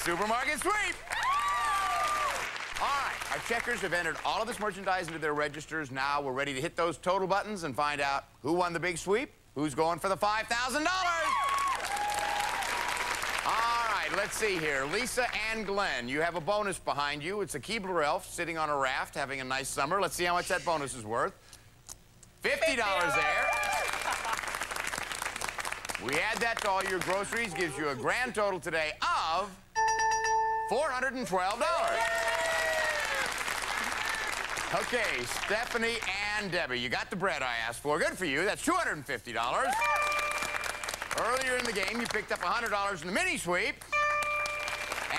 Supermarket Sweep. All right, our checkers have entered all of this merchandise into their registers. Now we're ready to hit those total buttons and find out who won the big sweep, who's going for the $5,000. All right, let's see here. Lisa and Glenn, you have a bonus behind you. It's a Keebler elf sitting on a raft having a nice summer. Let's see how much that bonus is worth. $50 there. We add that to all your groceries, gives you a grand total today of $412. Okay, Stephanie and Debbie, you got the bread I asked for. Good for you. That's $250. Earlier in the game, you picked up $100 in the mini sweep.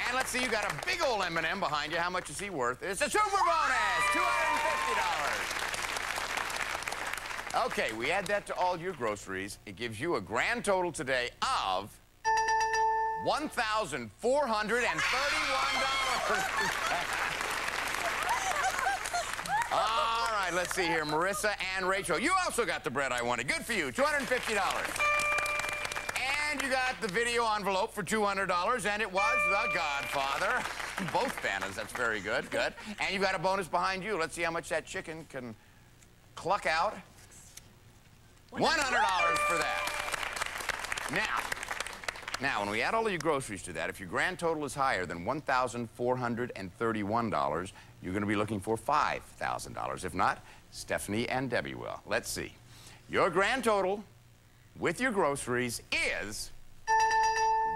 And let's see, you got a big old M&M behind you. How much is he worth? It's a super bonus, $250. Okay, we add that to all your groceries. It gives you a grand total today of $1,431. all right, let's see here. Marissa and Rachel, you also got the bread I wanted. Good for you, $250. And you got the video envelope for $200, and it was The Godfather. Both banners, that's very good, good. And you got a bonus behind you. Let's see how much that chicken can cluck out. $100 for that. Now, now, when we add all of your groceries to that, if your grand total is higher than $1,431, you're going to be looking for $5,000. If not, Stephanie and Debbie will. Let's see. Your grand total with your groceries is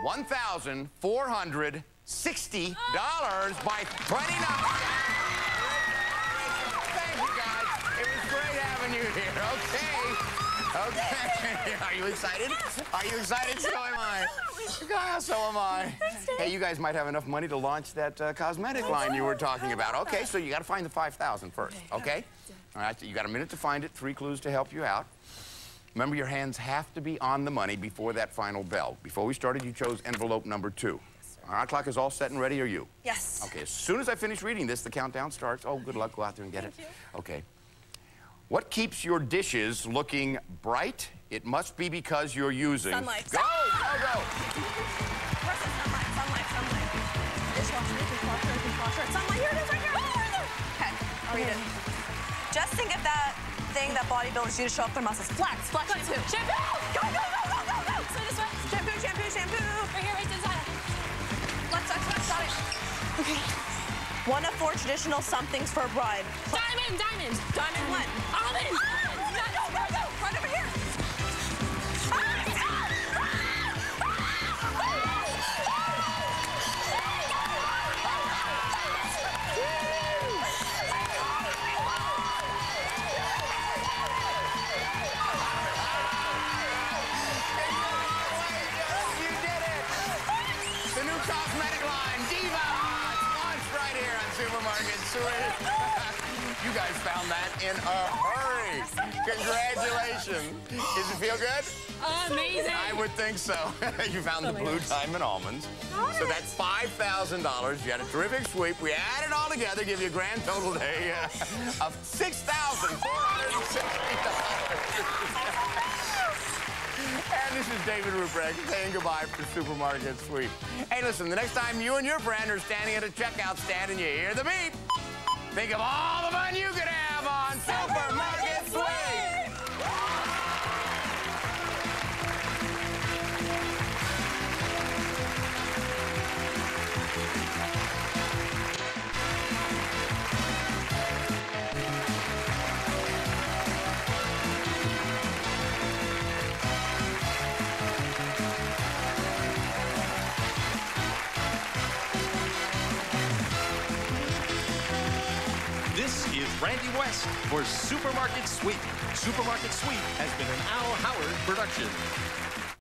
$1,460 by 29. Thank you, guys. It was great having you here. Okay. Okay. Are you excited? Are you excited? So am I. God, so am I. Hey, you guys might have enough money to launch that uh, cosmetic line you were talking about. Okay, so you got to find the 5,000 first, okay? All right, so you got a minute to find it, three clues to help you out. Remember, your hands have to be on the money before that final bell. Before we started, you chose envelope number two. Our clock is all set and ready, are you? Yes. Okay, as soon as I finish reading this, the countdown starts. Oh, good luck. Go out there and get Thank it. you. Okay. What keeps your dishes looking bright? It must be because you're using... Sunlight. Go, go, go. Versus sunlight, sunlight, sunlight. Dishwasher, dishwasher, dishwasher. Sunlight, here it is, right here. Oh, right there. Okay, I'll read it. Just think of that thing that bodybuilders use to show off their muscles. Flex, flex, shampoo. Shampoo! Go, go, go, go, go, go! So this way. Shampoo, shampoo, shampoo. Right here, right One of four traditional somethings for a bride. Diamond, diamond. Diamond what? Almond. Ah! Supermarket Sweep. you guys found that in a hurry. Congratulations. Does it feel good? Amazing. I would think so. you found the blue diamond almonds. So that's $5,000. You had a terrific sweep. We add it all together, give you a grand total today uh, of $6,460. And this is David Ruprecht saying goodbye for Supermarket Sweep. Hey, listen, the next time you and your friend are standing at a checkout stand and you hear the beep, think of all the fun you could have on Supermarket Randy West for Supermarket Sweep. Supermarket Sweep has been an Al Howard production.